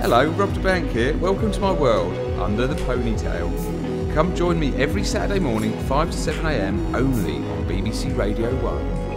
Hello, Rob da Bank here. Welcome to my world, Under the Ponytail. Come join me every Saturday morning, 5 to 7am, only on BBC Radio 1.